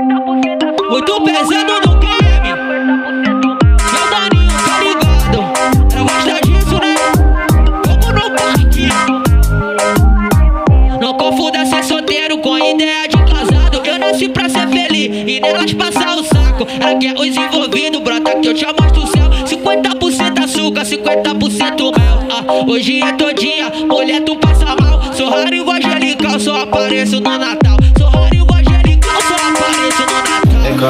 Muito pesado no game. Meu Daninho, tá ligado? Ela gosta disso, né? Vamos no parque. Não confunda ser solteiro com ideia de casado. Eu nasci pra ser feliz e nelas passar o saco. Ela quer os envolvidos, brota que eu te mostro o céu. 50% açúcar, 50% mel. Ah, hoje é todinha, mulher tu passa mal. Sou raro angelical, só apareço no Natal.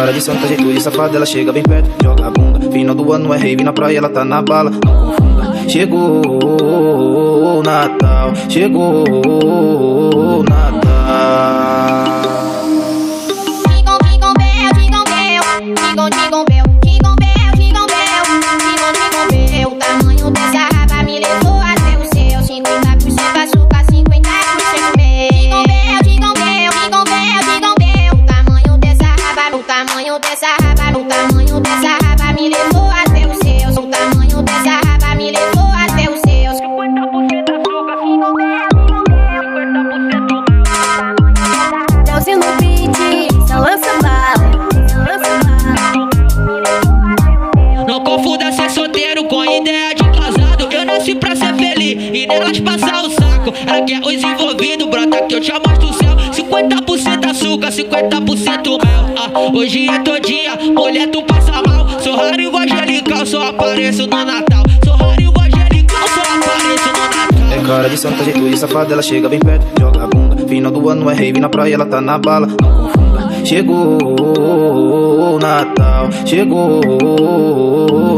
Cara de santa, jeito de safada, ela chega bem perto, joga a bunda. Final do ano é rave na praia, ela tá na bala, não confunda. Chegou Natal, chegou Natal. E nelas passar o saco. Ela quer os envolvidos, brota que eu te mostro o céu. 50% açúcar, 50% mel. Ah, hoje é todinha, mulher tu passa mal. Sou raro igual angelical, só apareço no Natal. Sou raro igual angelical, só apareço no Natal. É cara de santa, jeito de safada, ela chega bem perto, joga a bunda. Final do ano é rave na praia, ela tá na bala, não confunda. Chegou o Natal, chegou.